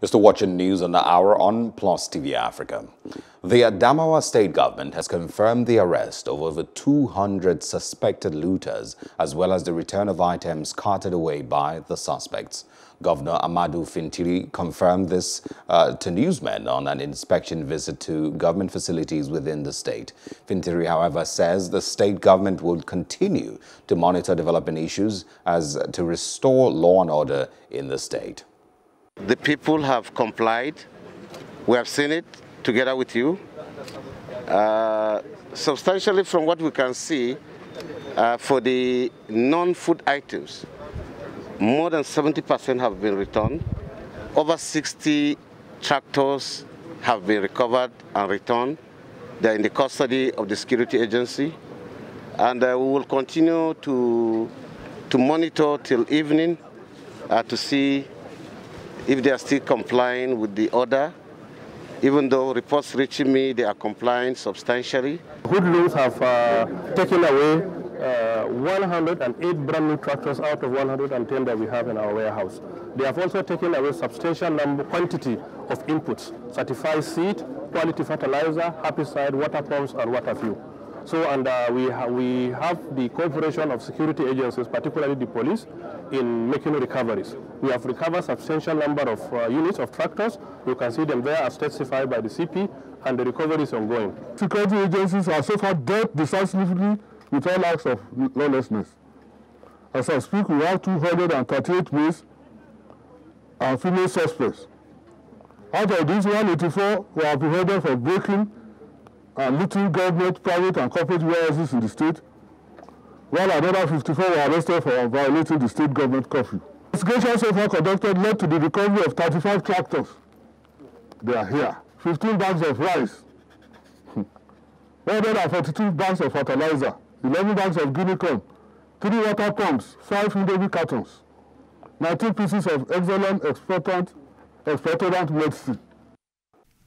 You're still watching news on the hour on Plus TV Africa. The Adamawa state government has confirmed the arrest of over 200 suspected looters, as well as the return of items carted away by the suspects. Governor Ahmadu Fintiri confirmed this uh, to newsmen on an inspection visit to government facilities within the state. Fintiri, however, says the state government will continue to monitor developing issues as to restore law and order in the state. The people have complied. We have seen it together with you. Uh, substantially from what we can see, uh, for the non-food items, more than 70% have been returned. Over 60 tractors have been recovered and returned. They're in the custody of the security agency. And uh, we will continue to, to monitor till evening uh, to see if they are still complying with the order, even though reports reaching me, they are complying substantially. Hoodlums have uh, taken away uh, 108 brand new tractors out of 110 that we have in our warehouse. They have also taken away substantial number, quantity of inputs, certified seed, quality fertilizer, herbicide, water pumps, and water fuel. So, and uh, we, ha we have the cooperation of security agencies, particularly the police, in making recoveries. We have recovered a substantial number of uh, units of tractors. You can see them there as testified by the CP, and the recovery is ongoing. Security agencies have so far dealt decisively with all acts of lawlessness. As I speak, we have 238 males and female suspects. Out of these, 184 were apprehended for breaking and looting government, private, and corporate warehouses in the state, while another 54 were arrested for violating the state government curfew. Investigations so far conducted led to the recovery of 35 tractors. They are here. 15 bags of rice, 142 bags of fertilizer, 11 bags of guinea corn, 3 water pumps, 5 Indomie cartons, 19 pieces of excellent expectorant, expectorant medicine.